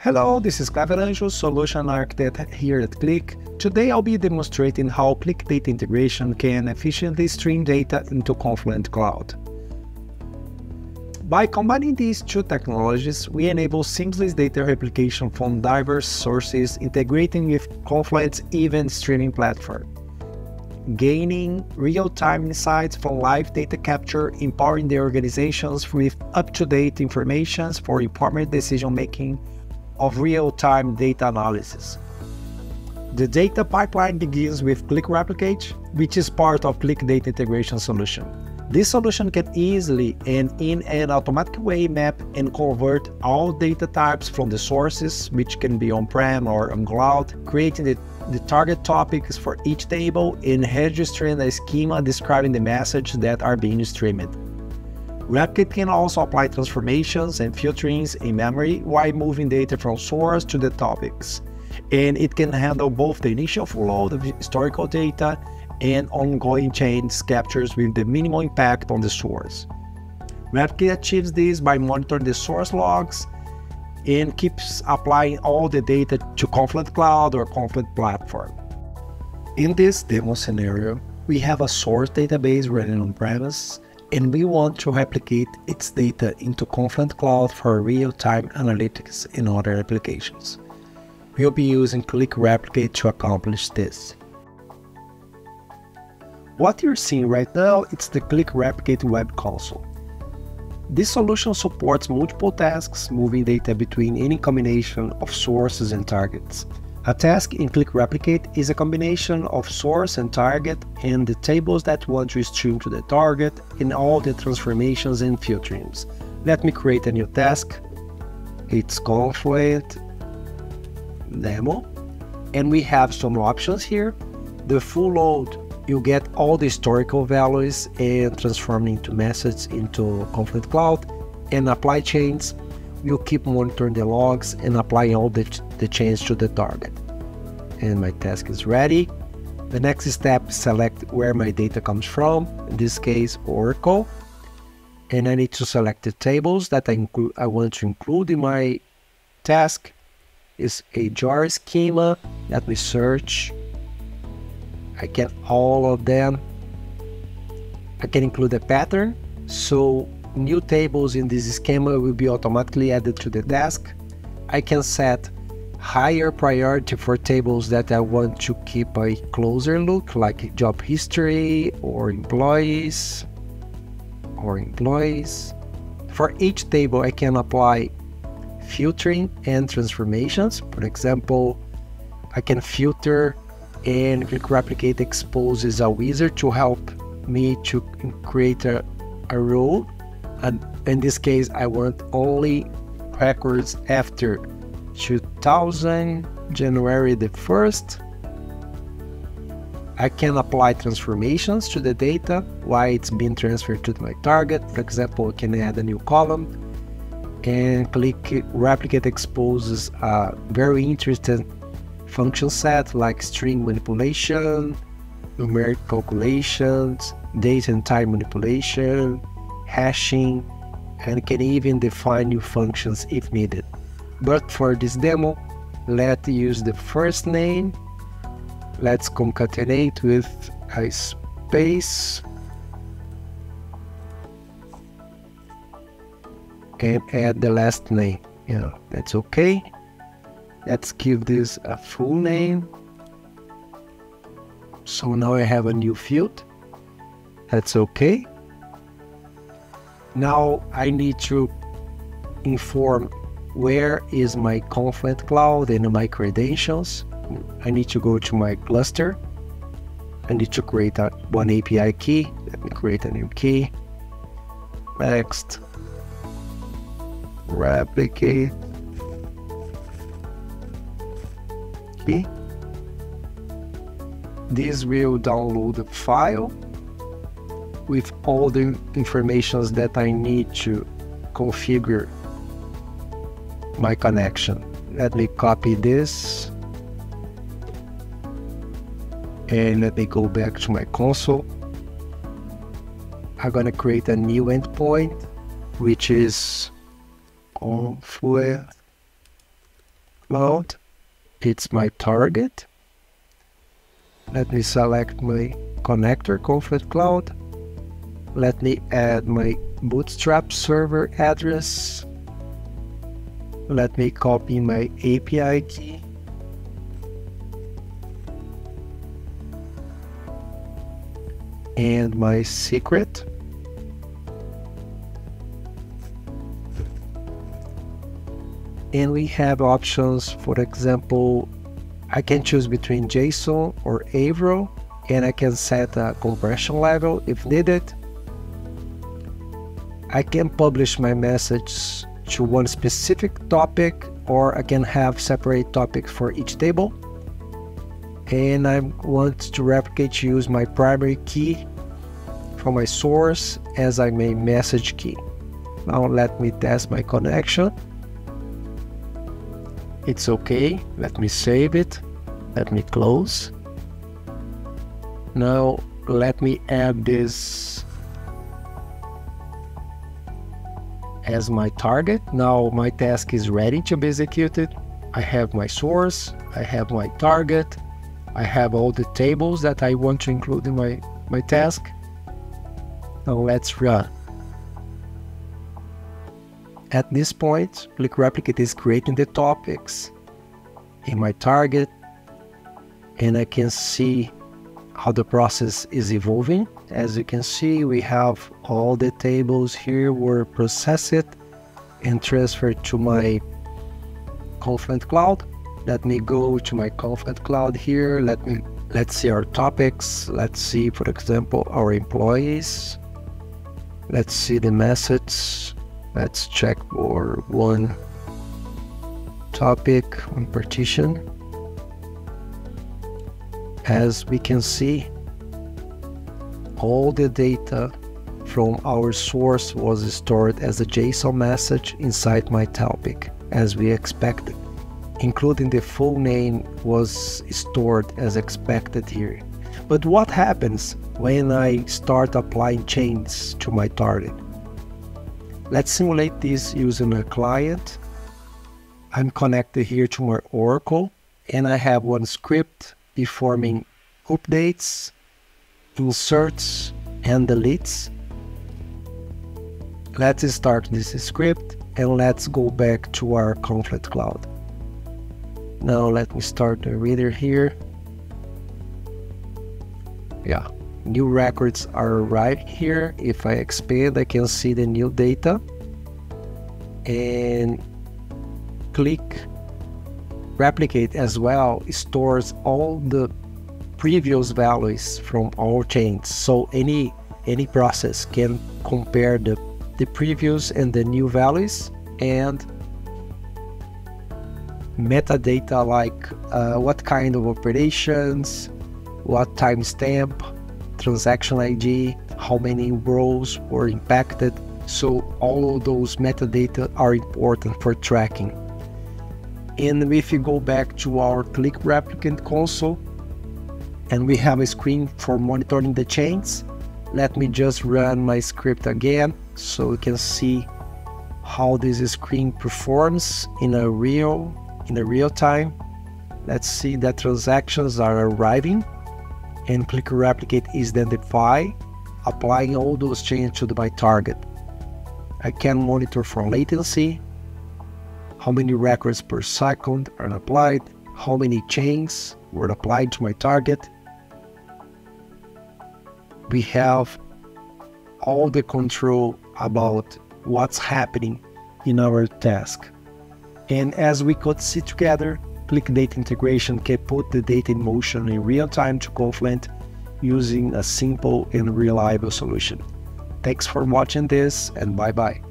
Hello, this is Clever Anjo, Solution Architect here at Qlik. Today I'll be demonstrating how Qlik Data Integration can efficiently stream data into Confluent Cloud. By combining these two technologies, we enable seamless data replication from diverse sources integrating with Confluent's event streaming platform gaining real-time insights from live data capture, empowering the organizations with up-to-date information for informed decision-making of real-time data analysis. The data pipeline begins with Qlik Replicate, which is part of Qlik Data Integration Solution. This solution can easily and in an automatic way map and convert all data types from the sources, which can be on-prem or on cloud, creating the, the target topics for each table and registering a schema describing the messages that are being streamed. Replicate can also apply transformations and filterings in memory while moving data from source to the topics. And it can handle both the initial flow of historical data and ongoing change captures with the minimal impact on the source. Replicate achieves this by monitoring the source logs and keeps applying all the data to Confluent Cloud or Confluent Platform. In this demo scenario, we have a source database running on premise and we want to replicate its data into Confluent Cloud for real-time analytics and other applications. We'll be using Qlik Replicate to accomplish this. What you're seeing right now is the Qlik Replicate web console. This solution supports multiple tasks, moving data between any combination of sources and targets. A task in Qlik Replicate is a combination of source and target and the tables that want to stream to the target and all the transformations and filterings. Let me create a new task. It's Confluent demo and we have some options here. The full load you get all the historical values and transform into messages into Confluent Cloud and apply chains. We'll keep monitoring the logs and applying all the, the chains to the target. And my task is ready. The next step is select where my data comes from, in this case Oracle. And I need to select the tables that I, I want to include in my task. Is a jar schema. Let me search I get all of them. I can include a pattern, so new tables in this schema will be automatically added to the task. I can set higher priority for tables that I want to keep a closer look, like job history or employees or employees. For each table, I can apply filtering and transformations. For example, I can filter and Qlik Replicate exposes a wizard to help me to create a, a role. And in this case, I want only records after 2000, January the 1st. I can apply transformations to the data while it's being transferred to my target. For example, I can add a new column and Qlik Replicate exposes a very interesting function set like string manipulation, numeric calculations, date and time manipulation, hashing, and can even define new functions if needed. But for this demo, let's use the first name. Let's concatenate with a space and add the last name. Yeah, that's okay. Let's give this a full name. So now I have a new field. That's okay. Now I need to inform where is my Confluent Cloud and my credentials. I need to go to my cluster. I need to create a, one API key. Let me create a new key. Next, replicate key. this will download the file with all the informations that I need to configure my connection. Let me copy this and let me go back to my console. I'm gonna create a new endpoint which is confluent Cloud. It's my target. Let me select my connector Confluent Cloud. Let me add my Bootstrap server address. Let me copy my API key. And my secret. And we have options, for example, I can choose between JSON or Avro and I can set a compression level if needed. I can publish my message to one specific topic or I can have separate topics for each table. And I want to replicate use my primary key from my source as I my message key. Now let me test my connection. It's okay. Let me save it. Let me close. Now let me add this as my target. Now my task is ready to be executed. I have my source, I have my target, I have all the tables that I want to include in my, my task. Now let's run. At this point, Qlik Replicate is creating the topics in my target and I can see how the process is evolving. As you can see, we have all the tables here were processed and transferred to my Confluent Cloud. Let me go to my Confluent Cloud here. Let me let's see our topics. Let's see, for example, our employees. Let's see the message Let's check for one topic, one partition. As we can see, all the data from our source was stored as a JSON message inside my topic, as we expected, including the full name was stored as expected here. But what happens when I start applying chains to my target? Let's simulate this using a client. I'm connected here to my Oracle and I have one script performing mm. updates, inserts, and deletes. Let's start this script and let's go back to our Confluent Cloud. Now let me start the reader here. Yeah, new records are right here. If I expand, I can see the new data and Qlik replicate as well stores all the previous values from all chains. So any any process can compare the, the previous and the new values and metadata like uh, what kind of operations, what timestamp, transaction ID, how many rows were impacted. So all of those metadata are important for tracking. And if you go back to our Qlik Replicate console, and we have a screen for monitoring the chains, let me just run my script again so we can see how this screen performs in a real in a real time. Let's see that transactions are arriving and Qlik replicate is identify, applying all those changes to the my target. I can monitor for latency, how many records per second are applied, how many chains were applied to my target. We have all the control about what's happening in our task. And as we could see together, Qlik Data Integration can put the data in motion in real time to Confluent using a simple and reliable solution. Thanks for watching this and bye bye.